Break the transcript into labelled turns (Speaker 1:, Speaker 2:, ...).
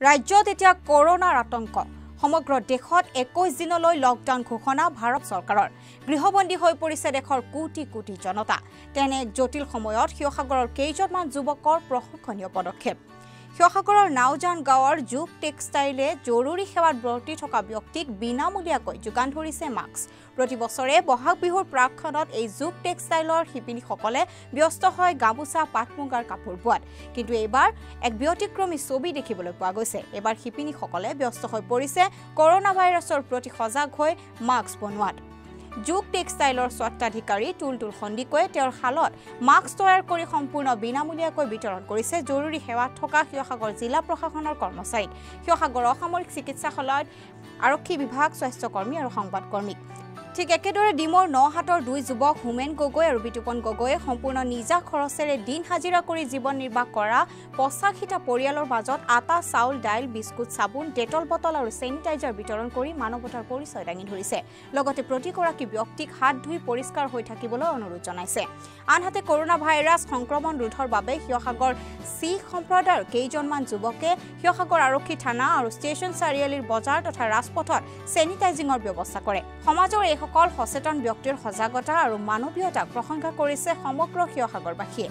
Speaker 1: ৰাজ্যত এতিয়া কৰোণাৰ আতংক। সমগ্ৰ দেশত একৈছ দিনলৈ লকডাউন ঘোষণা ভাৰত চৰকাৰৰ। গৃহবন্দী হৈ পৰিছে দেশৰ কোটি কোটি জনতা। তেনে জটিল সময়ত শিৱসাগৰৰ কেইজনমান যুৱকৰ প্ৰশংসনীয় পদক্ষেপ। শিৱসাগৰৰ নাওজান গাঁৱৰ যুগ টেক্সটাইলে জৰুৰী সেৱাত ব্ৰতী থকা ব্যক্তিক বিনামূলীয়াকৈ যোগান ধৰিছে মাস্ক। প্ৰতি বছৰে বহাগ বিহুৰ প্ৰাকক্ষণত এই যুগ টেক্সটাইলৰ শিপিনীসকলে ব্যস্ত হয় গামোচা পাট মুগাৰ কাপোৰ বোৱাত। কিন্তু এইবাৰ এক ব্যতিক্ৰমী ছবি দেখিবলৈ পোৱা গৈছে। এইবাৰ শিপিনীসকলে ব্যস্ত হৈ পৰিছে কৰোণা ভাইৰাছৰ প্ৰতি সজাগ হৈ মাস্ক বনোৱাত। যুগ টেক্সটাইলৰ স্বত্বাধিকাৰী টুলটুল সন্দিকৈয়ে তেওঁৰ শালত মাস্ক তৈয়াৰ কৰি সম্পূৰ্ণ বিনামূলীয়াকৈ বিতৰণ কৰিছে। জৰুৰী সেৱাত থকা শিৱসাগৰ জিলা প্ৰশাসনৰ কৰ্মচাৰীক শিৱসাগৰ অসামৰিক চিকিৎসালয়ত আৰক্ষী বিভাগ স্বাস্থ্যকৰ্মী আৰু সংবাদকৰ্মীক ঠিক একেদৰে ডিমৰ ন হাতৰ দুই যুৱক হোমেন গগৈ আৰু বিতুপন গগৈয়ে সম্পূৰ্ণ নিজা খৰচেৰে দিন হাজিৰা কৰি জীৱন নিৰ্বাহ কৰা পঁচাশীটা পৰিয়ালৰ মাজত আটা চাউল দাইল বিস্কুট চাবোন ডেটল বটল আৰু চেনিটাইজাৰ বিতৰণ কৰি মানৱতাৰ পৰিচয় দাঙি ধৰিছে। লগতে প্ৰতিগৰাকী ব্যক্তিক হাত ধুই পৰিষ্কাৰ হৈ থাকিবলৈ অনুৰোধ জনাইছে। আনহাতে কৰোণা ভাইৰাছ সংক্ৰমণ ৰোধৰ বাবে শিৱসাগৰ শিখ সম্প্ৰদায়ৰ কেইজনমান যুৱকে শিৱসাগৰ আৰক্ষী থানা আৰু ষ্টেচন চাৰিআলিৰ বজাৰ তথা ৰাজপথত চেনিটাইজিঙৰ ব্যৱস্থা কৰে। সমাজৰ এইসকল সচেতন ব্যক্তিৰ সজাগতা আৰু মানৱীয়তাক প্ৰশংসা কৰিছে সমগ্ৰ শিৱসাগৰবাসীয়ে